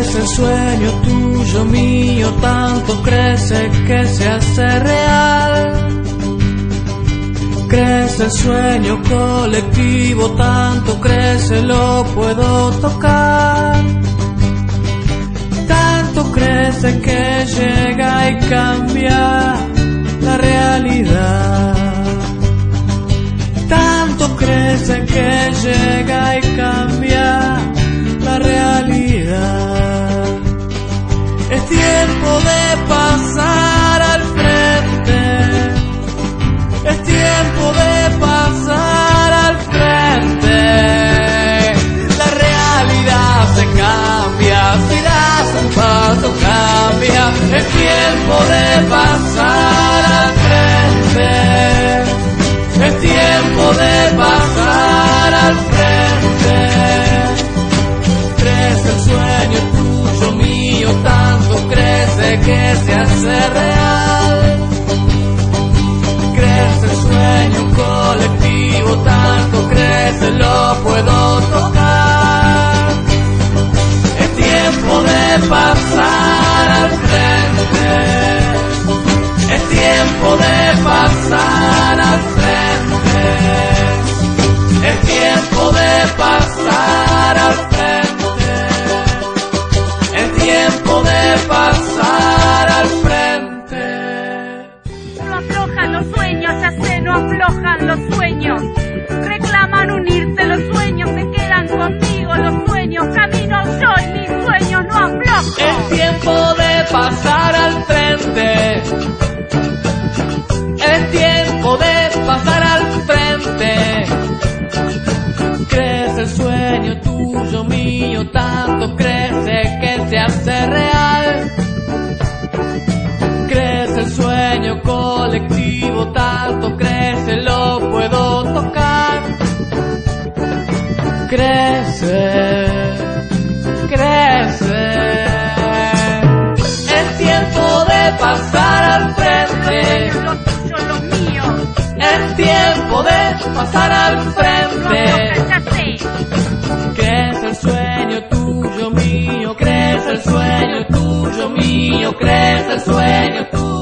es el sueño tuyo, mío, tanto crece que se hace real. Crece el sueño colectivo, tanto crece, lo puedo tocar. Tanto crece que llega y cambia la realidad. Tanto crece que llega y cambia. Tiempo aflojan los sueños, ya sé, no aflojan los sueños. Reclaman unirse los sueños, se quedan conmigo los sueños. Camino yo y mis sueños no aflojo. Es tiempo de pasar al frente. Es tiempo de pasar al frente. Crece el sueño tuyo, mío, tanto crece tanto crece, lo puedo tocar. Crece, crece. Es tiempo de pasar al frente. Es tiempo de pasar al frente. Crece el sueño tuyo, mío, crece el sueño tuyo, mío, crece el sueño tuyo.